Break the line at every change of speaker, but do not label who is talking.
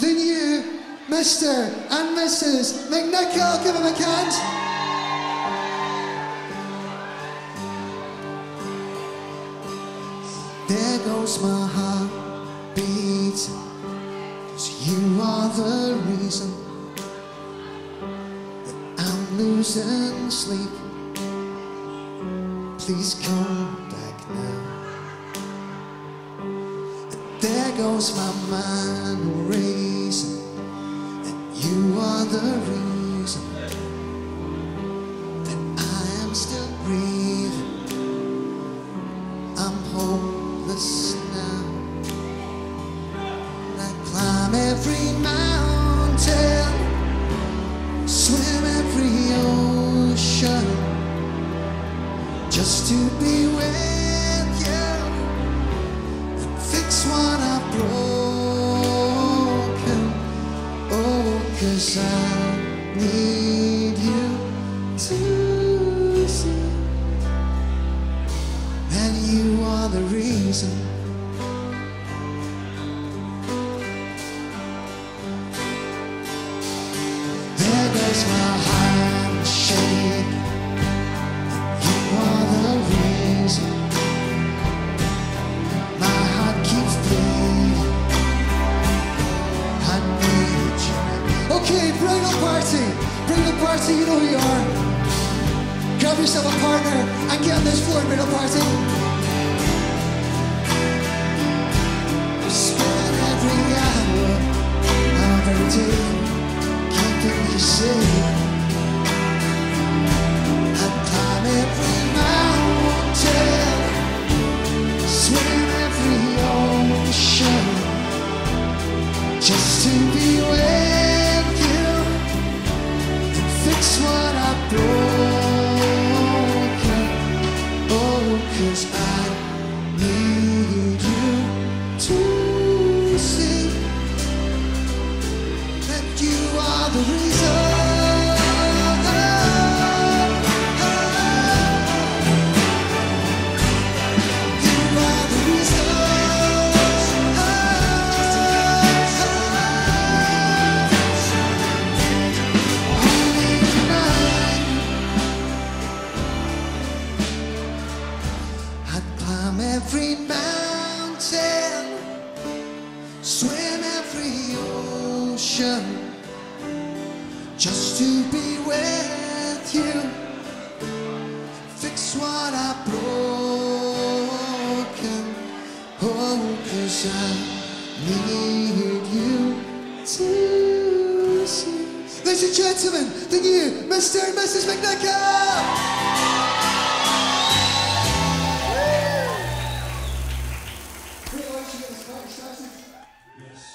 the new Mr. and Mrs. McNichol. Give him a hand. There goes my heartbeat. Cause you are the reason that I'm losing sleep. Please come back now. There goes my mind and the reason that I am still breathing. I'm hopeless now. I climb every mountain, swim every ocean, just to be with cause I need you to see that you are the reason. There goes my handshake. Okay, bridal party. Bridal party, you know who you are. Grab yourself a partner and get on this floor, bridal party. Spend every hour every day keeping you safe. Fix what I've broken. Oh, 'cause I need you to see that you are the reason. Every mountain swim every ocean just to be with you. Fix what I've. Oh, need you. Ladies and gentlemen, the new Mr. and Mrs. McNichol!
Yes,